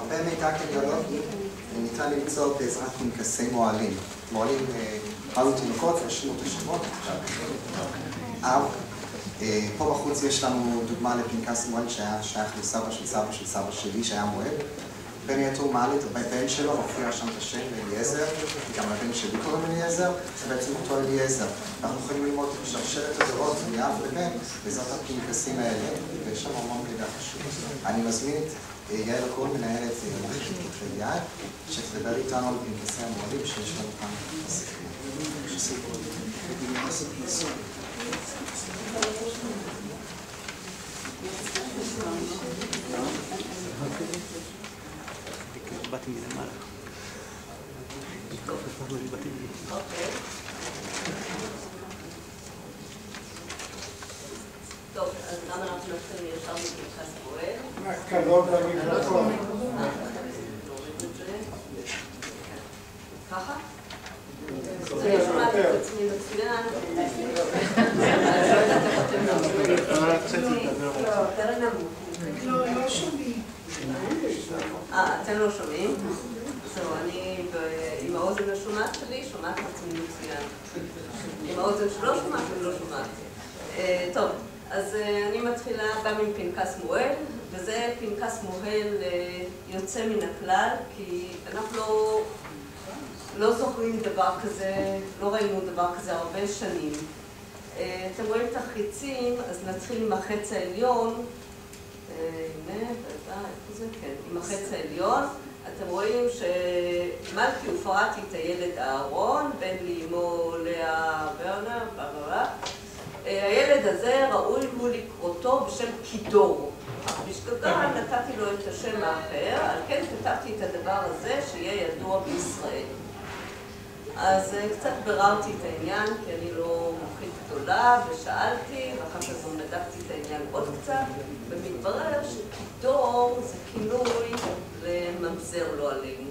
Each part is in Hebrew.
הרבה מידע קריאולוגי ניתן למצוא בעזרת פנקסי מועלים. מועלים פעלו תינוקות ורשמו את השמות. אב, פה בחוץ יש לנו דוגמה לפנקס מועל שהיה שייך לסבא של סבא של סבא שלי, שהיה מועל. בן יתרו מעל את הבן שלו, מופיע שם את השם אליעזר, גם הבן שלי קוראים אליעזר, זה בעצם אותו אליעזר. אנחנו יכולים ללמוד את שרשרת הדורות מאב לבן בעזרת הפנקסים האלה, ויש שם המון מידע חשוב. אני מזמין את יעל הכהן, מנהלת מורשת כתבי יד, שתדבר איתנו על פנקסי המועדים שיש לנו כאן בספר. באתי מלמעלה. טוב, אז למה אנחנו נתחיל ישר מפנקס פועל? נוריד את זה. ככה? לא אתם. לא. לא, לא שומעים. אה, אתם לא שומעים? זהו, אני עם האוזן השומעת שלי שומעת את עצמי מצוין. עם האוזן שלא שומעת, אני לא שומעת. אה, טוב, אז אה, אני מתחילה גם עם פנקס מועל, וזה פנקס מועל אה, יוצא מן הכלל, כי אנחנו לא, לא זוכרים דבר כזה, לא ראינו דבר כזה הרבה שנים. אה, אתם רואים את החיצים, אז נתחיל עם החץ העליון. אה? כן, עם החץ העליון. אתם רואים שמלכי ופרעתי את הילד אהרון, בן לאמו לאה. אה, הילד הזה ראוי הוא לקרותו בשם קידור. אך בשגגה נתתי לו את השם האחר, על כן כתבתי את הדבר הזה שיהיה ידוע בישראל. אז אה, קצת ביררתי את העניין, כי אני לא מומחית גדולה, ושאלתי, ואחר כך גם בדקתי את העניין עוד קצת, ומתברר שקידור זה כינוי לממזר לא עלינו.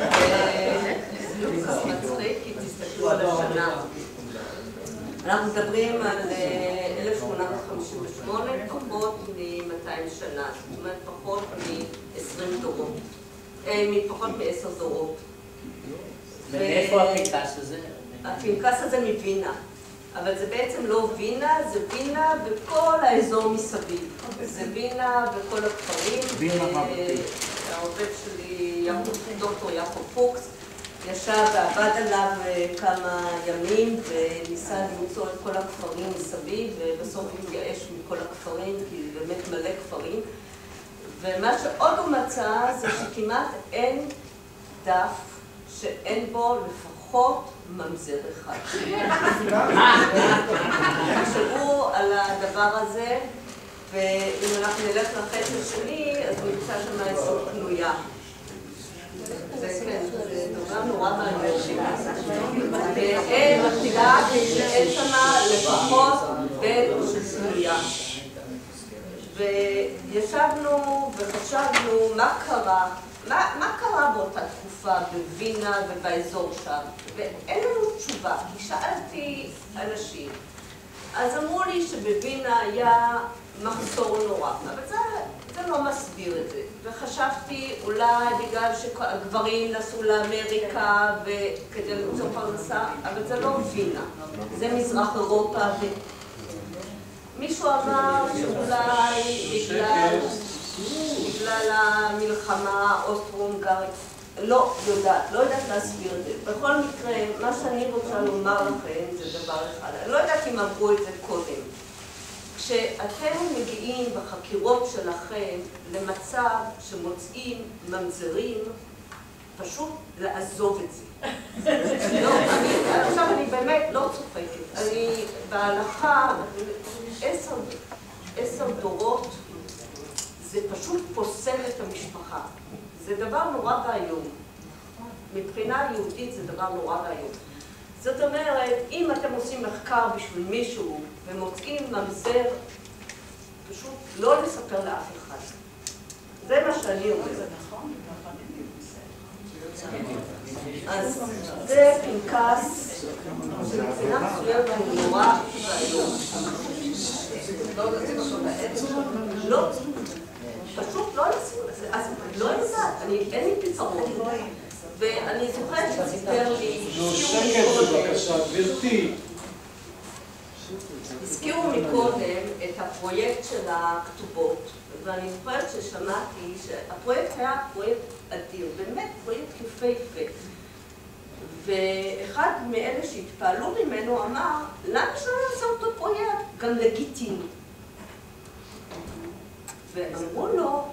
אה, זה מצחיק, כי תסתכלו על השנה. אנחנו מדברים על אה, 1858, פחות מ-200 שנה, זאת אומרת פחות מ-20 דורות, אה, מפחות מ-10 דורות. ומאיפה הפנקס הזה? הפנקס הזה מווינה, אבל זה בעצם לא וינה, זה וינה בכל האזור מסביב. זה וינה בכל הכפרים. וינה מה אה, בדיוק? העובד שלי, דוקטור יעקב פוקס, ישב ועבד עליו אה, כמה ימים וניסה למצוא את כל הכפרים מסביב, ובסוף התייאש מכל הכפרים, כי באמת מלא כפרים. ומה שעוד הוא מצא זה שכמעט אין דף שאין בו לפחות ממזר אחד. תחשבו על הדבר הזה, ואם אנחנו נלך לחץ השני, אז נמצא שם איזו פנויה. זה כן, דבר נורא מעניין. ואין דף שאין שם לפחות פנויה. וישבנו וחשבנו מה קרה, מה, מה קרה באותה תקופה בווינה ובאזור שם, ואין לנו תשובה, כי שאלתי אנשים. אז אמרו לי שבווינה היה מחסור נורא, אבל זה, זה לא מסביר את זה. וחשבתי אולי בגלל שהגברים נסעו לאמריקה כדי למצוא פרנסה, אבל זה לא וינה, זה מזרח אירופה ו... מישהו אמר שאולי בגלל, בגלל המלחמה האוסטרו-הונגרית, לא יודעת, לא יודעת להסביר את זה. בכל מקרה, מה שאני רוצה לומר לכם זה דבר אחד. אני לא יודעת אם אמרו את זה קודם. כשאתם מגיעים בחקירות שלכם למצב שמוצאים ממזרים, פשוט לעזוב את זה. לא, אני, עכשיו אני באמת לא צוחקת. אני בהלכה, עשר, עשר דורות, זה פשוט פוסל את המשפחה. זה דבר נורא ואיום. מבחינה יהודית זה דבר נורא ואיום. זאת אומרת, אם אתם עושים מחקר בשביל מישהו ומוצאים ממזר, פשוט לא לספר לאף אחד. זה מה שאני אומרת. אז זה פנקס שמבחינה מסוימת הוא נורא. לא, פשוט לא לשים, אז- אז לא יודעת, אין לי פתרון. ואני זוכרת שסיפר לי, גברתי. הזכירו מקודם את הפרויקט של הכתובות, ואני זוכרת ששמעתי שהפרויקט היה פרויקט אדיר, באמת פרויקט יפהפה. ואחד מאלה שהתפעלו ממנו אמר, למה שלא נעשה אותו פרויקט גם לגיטימי? ואמרו לו,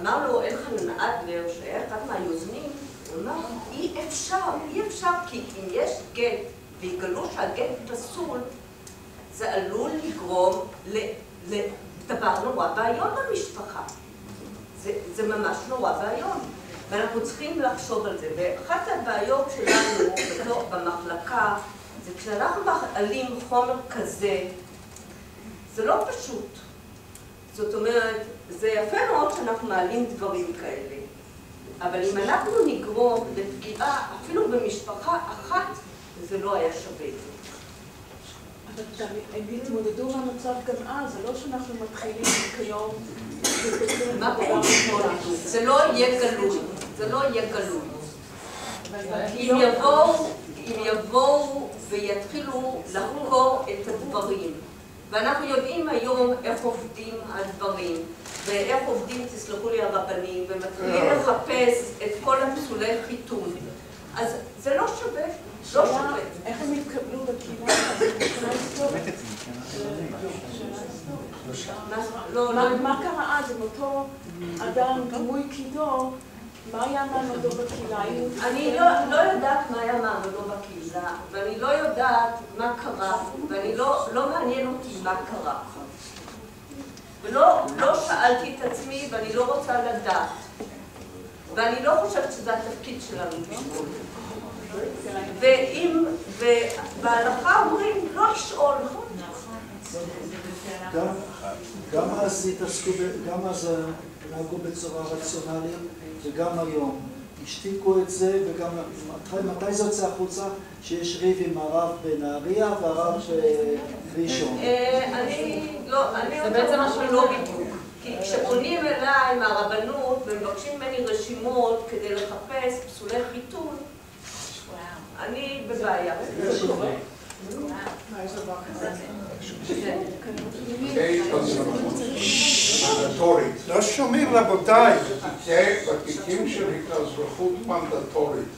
אמר לו אלחנן אדלר, שהיה אחד מהיוזמים, הוא אמר, אי אפשר, אי אפשר, כי אם יש גט ויגלו שהגט פסול, זה עלול לגרום לדבר נורא ואיום במשפחה. זה, זה ממש נורא ואיום. ואנחנו צריכים לחשוב על זה. ואחת הבעיות שלנו במחלקה, זה כשאנחנו מעלים חומר כזה, זה לא פשוט. זאת אומרת, זה יפה מאוד שאנחנו מעלים דברים כאלה, אבל אם אנחנו נגרום לפגיעה אפילו במשפחה אחת, זה לא היה שווה את זה. אבל הם התמודדו עם המצב גם אז, זה לא שאנחנו מתחילים כיום. מה פירוש התמודדות? זה לא יהיה גלוי, זה לא יהיה גלוי. אם יבואו, אם יבואו ויתחילו לחקור את הדברים, ואנחנו יודעים היום איך עובדים הדברים, ואיך עובדים, תסלחו לי, הרבנים, ומתחילים לחפש את כל הפסולי חיתון, אז זה לא שווה, לא שווה. איך הם התקבלו. מה- לא, לא, מה- קרה אז עם אותו אדם דמוי קידו? מה היה מעמדו בקהילה? אני לא, לא יודעת מה היה מעמדו בקהילה, ואני לא יודעת מה קרה, ואני לא, לא מעניין אותי מה קרה. ולא לא שאלתי את עצמי, ואני לא רוצה לדעת. ואני לא חושבת שזה התפקיד שלנו לשאול. ואם, ובהלכה אומרים לא לשאול, גם- גם אז התעסקו, גם אז נהגו בצורה רציונלית וגם היום. השתיקו את זה וגם מתי, מתי זה יוצא החוצה? שיש ריב עם הרב בנהריה והרב בראשון. אה, אני לא, אני רוצה משהו לא בדיוק. כי כשפונים אליי מהרבנות ומבקשים ממני רשימות כדי לחפש פסולי חיתון, אני בבעיה. מנדטורית. לא שומעים רבותיי. זה בתיקים של התאזרחות מנדטורית.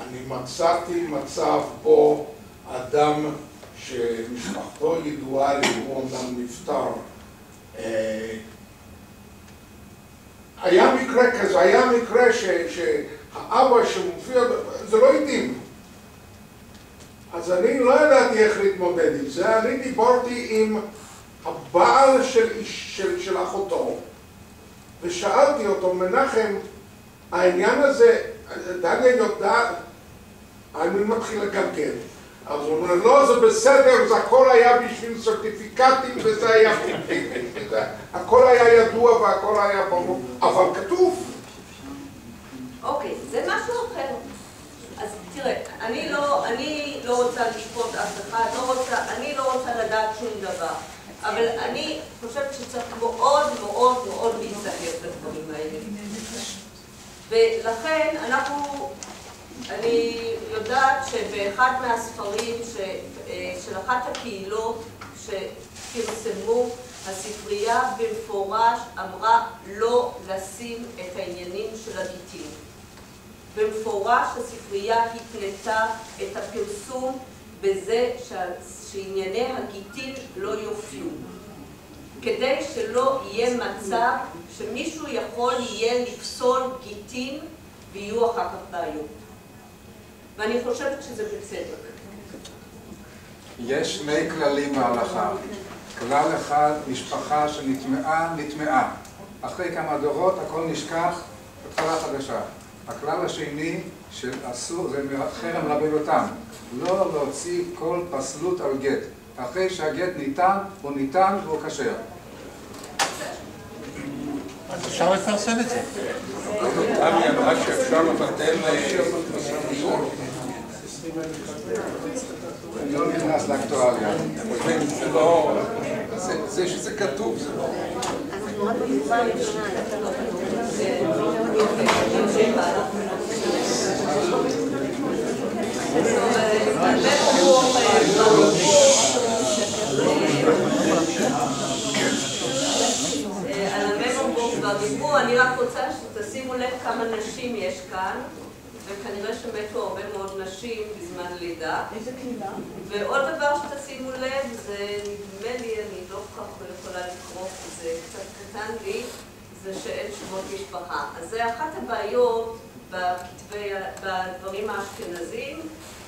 אני מצאתי מצב בו אדם שמשפחתו ידועה לי, הוא אומנם נפטר. אה, היה מקרה כזה, היה מקרה שהאבא שמופיע, זה לא התאים. אז אני לא ידעתי איך להתמודד עם זה, אני דיברתי עם הבעל של, איש- של, של אחותו, ושאלתי אותו, מנחם, העניין הזה, דליה יודעת, אני מתחיל לגלגל. אז הוא אומר, לא, זה בסדר, זה הכל היה בשביל סרטיפיקטים וזה היה. זה- הכל היה ידוע והכל היה ברור, אבל כתוב. אוקיי, זה משהו אחר. אז תראה, אני לא, אני לא רוצה לשפוט אף אחד, לא רוצה, אני לא רוצה לדעת שום דבר. אבל אני חושבת שצריך מאוד מאוד מאוד להיזהר בדברים האלה. ולכן אנחנו, אני יודעת שבאחד מהספרים ש, אה, של אחת הקהילות שפרסמו, הספרייה במפורש אמרה לא לשים את העניינים של הגיטין. במפורש הספרייה התנתה את הפרסום בזה שענייני הגיטין לא יופיעו. כדי שלא יהיה מצב שמישהו יכול יהיה לפסול גיטין ויהיו אחר כך בעיות. ואני חושבת שזה בצדק. יש שני כללים בהלכה. כלל אחד, משפחה שנטמעה, נטמעה. אחרי כמה דורות הכל נשכח, התחלה חדשה. הכלל השני, שאסור, זה חרם רבי יותם, לא להוציא כל פסלות על גט. אחרי שהגט ניתן, הוא ניתן והוא כשר. אז אפשר לפרסם את זה. עמי אמרה שאפשר לבטל דיור. אני לא נכנס לאקטואליה. זה לא... זה- זה שזה כתוב, זה לא... דיברו, אני רק רוצה שתשימו לב כמה נשים יש כאן, וכנראה שמתו הרבה מאוד נשים בזמן לידה. איזה קהילה? ועוד דבר שתשימו לב, זה נדמה לי, אני לא כל כך יכולה לקרוא, כי זה קצת קטן לי, זה שאין שמות משפחה. אז זה אחת הבעיות בכתבי, בדברים האשכנזיים,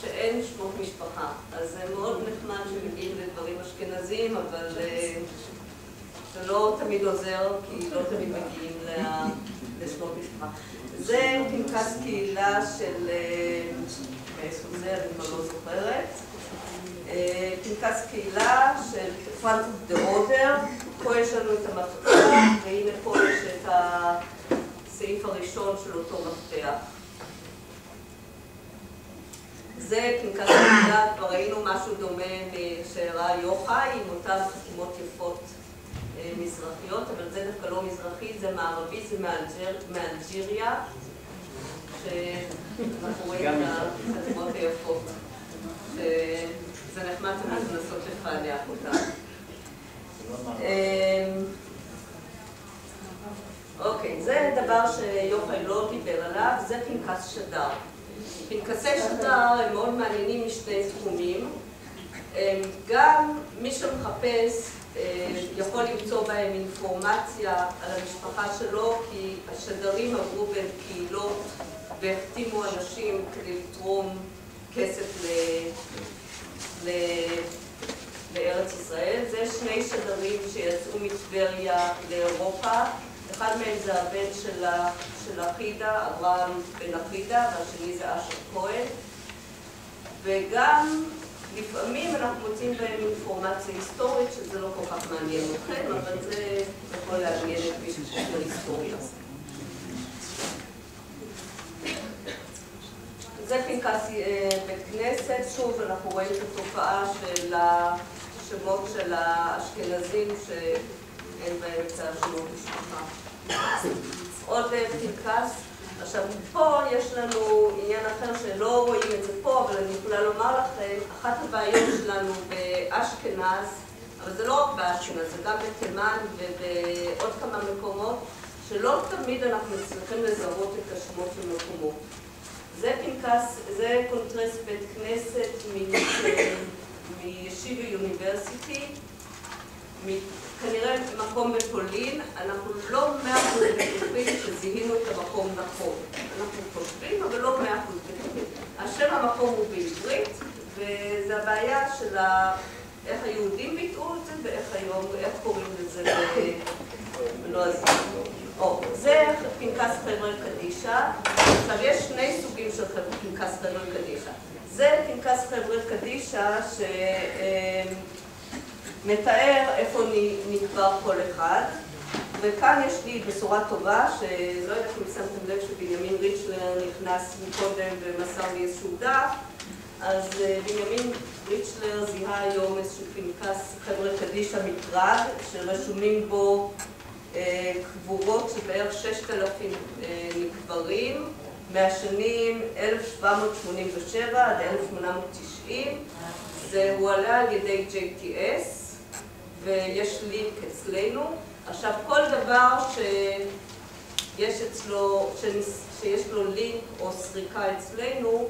שאין שמות משפחה. אז זה מאוד נחמד שמגיעים לדברים אשכנזיים, אבל אה, זה לא תמיד עוזר, כי לא תמיד מגיעים לשמות משפחה. זה פנקס קהילה של... אה, מאיפה זה, אני כבר לא זוכרת. אה, פנקס קהילה של פרנט דה אודר, פה יש לנו את והנה פה יש את הסעיף הראשון של אותו מפתח. זה פנקס קהילה, כבר ראינו משהו דומה שהראה יוחאי, עם אותן חתימות יפות אה, מזרחיות, אבל זה דווקא לא מזרחי, זה מערבי, זה מאלג'יריה, שאנחנו רואים את החתימות היפות. שזה נחמד לנסות לפענח אותן. אוקיי, זה דבר שיוחאי לא דיבר עליו, זה פנקס שדר. פנקסי שדר הם מאוד מעניינים משני תחומים. גם מי שמחפש אה, יכול למצוא בהם אינפורמציה על המשפחה שלו, כי השדרים עברו בין קהילות והחתימו אנשים כדי לתרום כסף ל... ל... לארץ ישראל. זה שני שדרים שיצאו מטבריה לאירופה. אחד מהם זה הבן של, אחידה, אברהם בן אחידה, והשני זה אשר כהן. וגם לפעמים אנחנו מוצאים בהם אינפורמציה היסטורית, שזה לא כל כך מעניין אתכם, אבל זה יכול לעניין את מי שחוקר היסטוריה. זה פנקס אה, בית כנסת, שוב אנחנו רואים את התופעה של השמות של האשכנזים שאין בהם את השמות משפחה. עוד פנקס, עכשיו פה יש לנו עניין אחר שלא רואים את זה פה, אבל אני יכולה לומר לכם, אחת הבעיות שלנו באשכנז, אבל זה לא רק באשכנז, זה גם בתימן ובעוד כמה מקומות, שלא תמיד אנחנו מצליחים לזהות את השמות של מקומות. זה פנקס, זה קונטרס בית כנסת מ Yeshiva University, כנראה מקום בפולין, אנחנו לא מאה אחוז בטוחים שזיהינו את המקום נכון. אנחנו חושבים, אבל לא מאה אחוז בטוחים. השם המקום הוא בעברית, וזה הבעיה של ה... איך היהודים ביטאו את זה ואיך היום, איך קוראים לזה בלועזית. או, זה פנקס חבר'ה קדישא. עכשיו, יש שני סוגים של פנקס חבר'ה קדישא. זה פנקס חבר'ה קדישא שמתאר איפה נקבר כל אחד. וכאן יש לי בשורה טובה, שלא יודעת אם שמתם לב שבנימין ריצ'לר נכנס מקודם ומסר לי איזשהו דף, אז בנימין ריצ'לר זיהה היום איזשהו פנקס חבר'ה קדישא מפראג, שרשומים בו קבורות של בערך 6,000 נקברים מהשנים 1787 עד 1890. זה הועלה על ידי JTS ויש לינק אצלנו. עכשיו, כל דבר שיש אצלו, שיש לו לינק או סריקה אצלנו,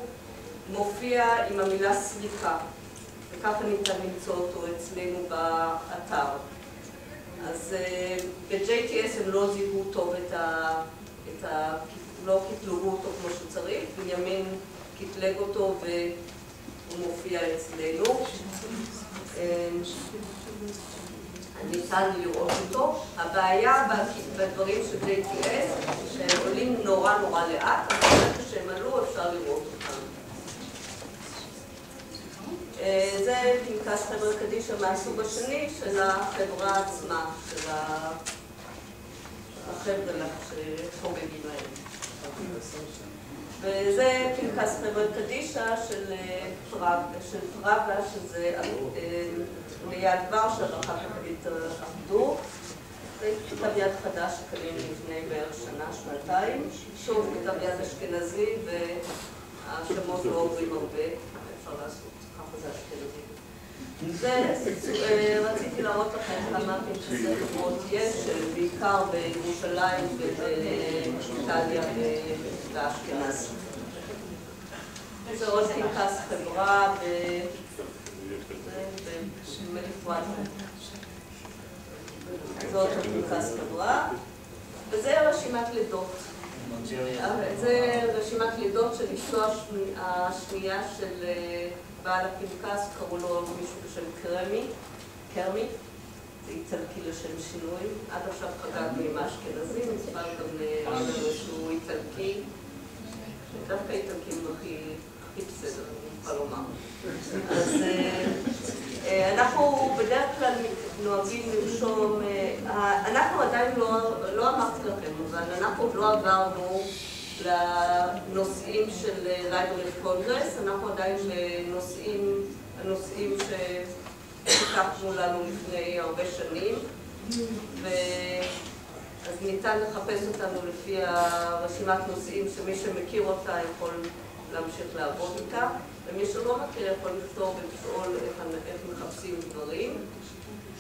מופיע עם המילה סריקה, וככה ניתן למצוא אותו אצלנו באתר. אז ב-JTS הם לא זיהו טוב את ה... את ה... לא קטלגו אותו כמו שצריך, בנימין קטלג אותו והוא מופיע אצלנו. ניתן לראות אותו. הבעיה בדברים של JTS, שהם עולים נורא נורא לאט, אבל ברגע שהם עלו אפשר לראות אותם. זה פנקס חבר'ה קדישא מהסוג השני של החברה עצמה, של החבר'ה שחוגגים להם. וזה פנקס חבר'ה קדישא של פראגה, שזה ליד ורשה, ואחר כך התאחדו. זה כתב יד חדש שקנינו לפני בערך שנה, שנתיים. שוב, כתב יד אשכנזי, והשמות לא עוברים הרבה, אפשר לעשות, ככה זה אשכנזי. ורציתי להראות לכם כמה פנקסי חברות יש, בעיקר בירושלים ובאיטליה ובאשכנז. זה עוד פנקס חברה במלפואט. זה עוד פנקס חברה, וזה רשימת לידות. זה רשימת לידות של אשתו השנייה של בעל הפנקס, קראו לו מישהו בשם קרמי, קרמי, זה איטלקי לשם שינוי. עד עכשיו חגגנו עם האשכנזים, נסבל גם לנו שהוא איטלקי. דווקא איטלקים הכי בסדר, אני יכולה לומר. אז אנחנו בדרך כלל נוהגים לרשום, אנחנו עדיין לא אמרתי לכם, אבל אנחנו עוד לא עברנו לנושאים של Library Congress, אנחנו עדיין נושאים, הנושאים שפיתחנו לנו לפני הרבה שנים, אז ניתן לחפש אותנו לפי הרשימת נושאים שמי שמכיר אותה יכול להמשיך לעבוד איתה, ומי שלא מכיר יכול לכתוב ולשאול איך מחפשים דברים.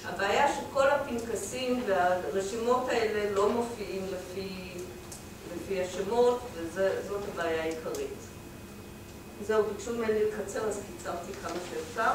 הבעיה שכל הפנקסים והרשימות האלה לא מופיעים לפי לפי השמות, וזאת הבעיה העיקרית. זהו, ביקשו ממני לקצר, אז קיצרתי כמה שאפשר.